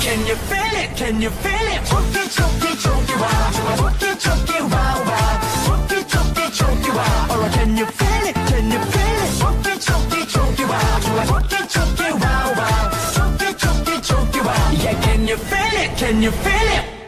Can you feel it? Can you feel it? Choki, choki, choki, wow. Choki, choki, wow, wow. Choki, choki, choki, wow. Alright can you feel it? Can you feel it? Choki, choki, choki, wow. Choki, choki, wow, wow. Choki, choki, choki, wow. Yeah can you feel it? Can you feel it?